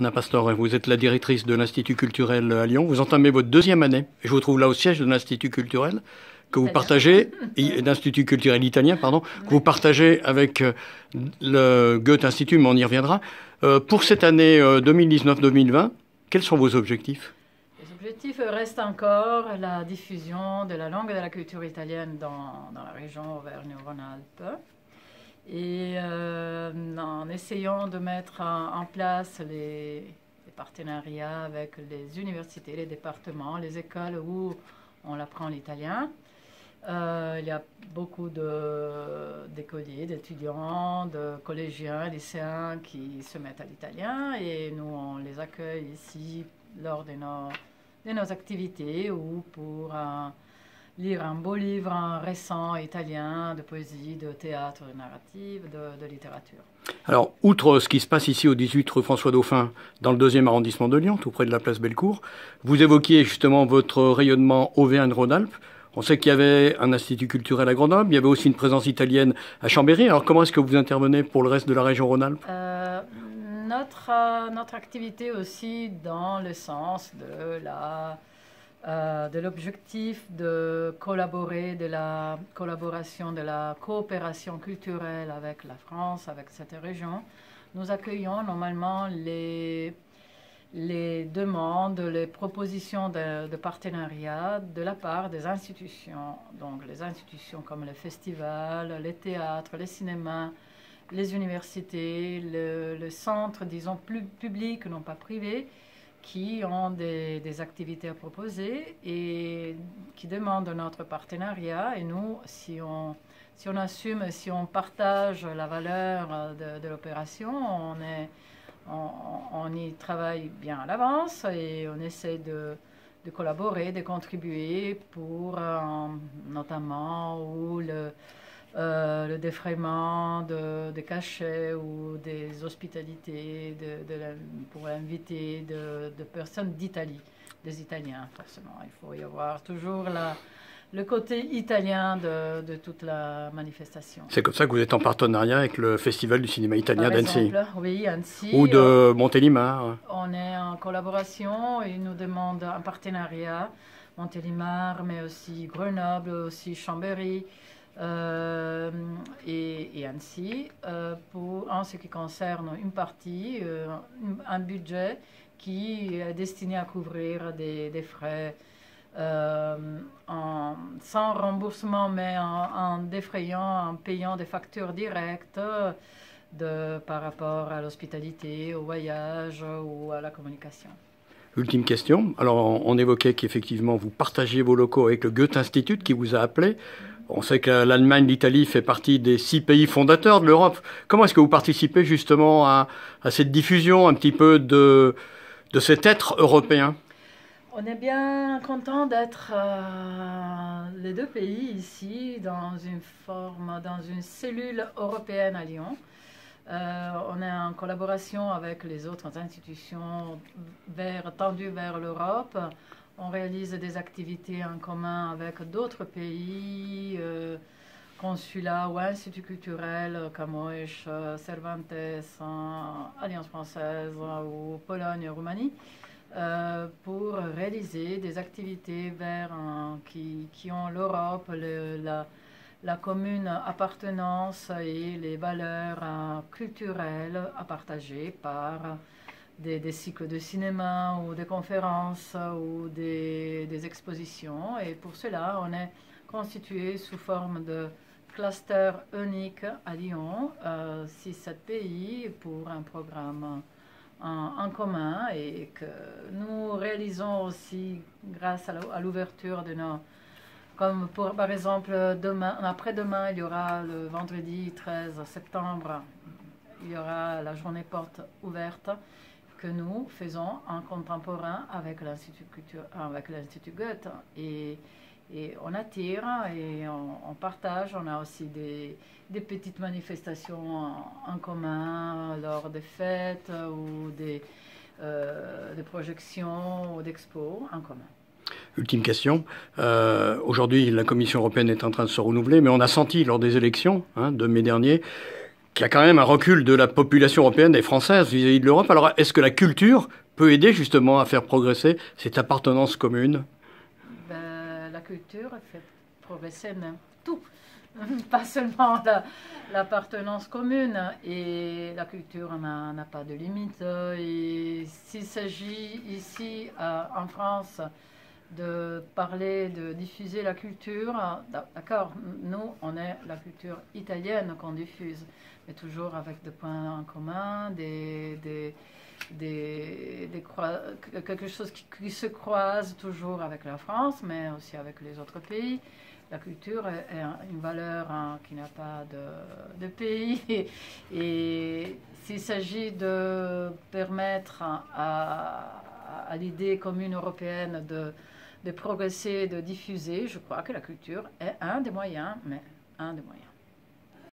Anna Pastor, vous êtes la directrice de l'Institut culturel à Lyon. Vous entamez votre deuxième année. Je vous trouve là au siège de l'Institut culturel que vous partagez, l'Institut culturel italien, pardon, que vous partagez avec euh, le Goethe Institut, mais on y reviendra. Euh, pour cette année 2019-2020, euh, quels sont vos objectifs? Les objectifs restent encore la diffusion de la langue et de la culture italienne dans, dans la région Auvergne-Rhône-Alpes et euh, en essayant de mettre en, place les, partenariats avec les universités, les départements, les écoles où on apprend l'italien. Euh, il y a beaucoup d'écoliers, d'étudiants, de collégiens, lycéens qui se mettent à l'italien et nous on les accueille ici lors de nos, de nos activités ou pour lire un beau livre récent italien de poésie, de théâtre, de narrative, de, littérature. Alors, outre ce qui se passe ici au 18 rue François Dauphin, dans le deuxième arrondissement de Lyon, tout près de la place Bellecour, vous évoquiez justement votre rayonnement Auvergne-Rhône-Alpes. On sait qu'il y avait un institut culturel à Grenoble, il y avait aussi une présence italienne à Chambéry. Alors, comment est-ce que vous intervenez pour le reste de la région Rhône-Alpes? Euh, notre, euh, notre activité aussi dans le sens de la euh, de l'objectif de collaborer, de la collaboration, de la coopération culturelle avec la France, avec cette région, nous accueillons normalement les, demandes, les propositions de, de, partenariat de la part des institutions. Donc les institutions comme les festivals, les théâtres, les cinémas, les universités, le, le centre, disons, plus public, non pas privé, qui ont des, activités à proposer et qui demandent notre partenariat. Et nous, si on, si on assume, si on partage la valeur de, l'opération, on, on, on, y travaille bien à l'avance et on essaie de, de collaborer, de contribuer pour euh, notamment où le euh, le défraiement de, de, cachets ou des hospitalités de, pour inviter de, personnes d'Italie, des Italiens forcément. Il faut y avoir toujours la, le côté italien de, toute la manifestation. C'est comme ça que vous êtes en partenariat avec le Festival du cinéma italien d'Annecy. Oui, Annecy. Ou de Montélimar. On est en collaboration et ils nous demandent un partenariat. Montélimar, mais aussi Grenoble, aussi Chambéry. Euh, et, ainsi, euh, en ce qui concerne une partie, euh, un budget qui est destiné à couvrir des, frais sans remboursement, mais en, défrayant, en payant des factures directes par rapport à l'hospitalité, au voyage ou à la communication. Ultime question. Alors, on évoquait qu'effectivement, vous partagiez vos locaux avec le Goethe Institut qui vous a appelé. On sait que l'Allemagne, l'Italie fait partie des six pays fondateurs de l'Europe. Comment est-ce que vous participez justement à, cette diffusion un petit peu de, de cet être européen? On est bien content d'être euh, les deux pays ici dans une forme, dans une cellule européenne à Lyon. Euh, on est en collaboration avec les autres institutions vers, tendues vers l'Europe. On réalise des activités en commun avec d'autres pays, euh, consulats ou instituts culturels comme OESH, Cervantes, Alliance française ou Pologne, Roumanie, euh, pour réaliser des activités vers qui, ont l'Europe, la, commune appartenance et les valeurs euh, culturelles à partager par des, cycles de cinéma ou des conférences ou des, expositions. Et pour cela, on est constitué sous forme de cluster unique à Lyon, euh, 6-7 pays pour un programme en, commun et que nous réalisons aussi grâce à l'ouverture de nos... Comme pour, par exemple, demain, après-demain, il y aura le vendredi 13 septembre, il y aura la journée porte ouverte que nous faisons en contemporain avec l'Institut avec l'Institut Goethe. Et, on attire et on, partage. On a aussi des, des petites manifestations en, commun lors des fêtes ou des, euh, des projections ou d'expos en commun. Ultime question. Euh, aujourd'hui, la Commission européenne est en train de se renouveler, mais on a senti lors des élections hein, de mai dernier qu'il y a quand même un recul de la population européenne et française vis-à-vis de l'Europe. Alors, est-ce que la culture peut aider justement à faire progresser cette appartenance commune? Ben, La culture fait progresser tout, pas seulement l'appartenance commune. Et la culture n'a pas de limite. Et s'il s'agit ici, euh, en France, de parler, de diffuser la culture. D'accord, nous, on est la culture italienne qu'on diffuse, mais toujours avec des points en commun, des, des, des, quelque chose qui, se croise toujours avec la France, mais aussi avec les autres pays. La culture est, une valeur hein, qui n'a pas de, de pays. Et, s'il s'agit de permettre à, à l'idée commune européenne de de progresser, de diffuser. Je crois que la culture est un des moyens, mais un des moyens.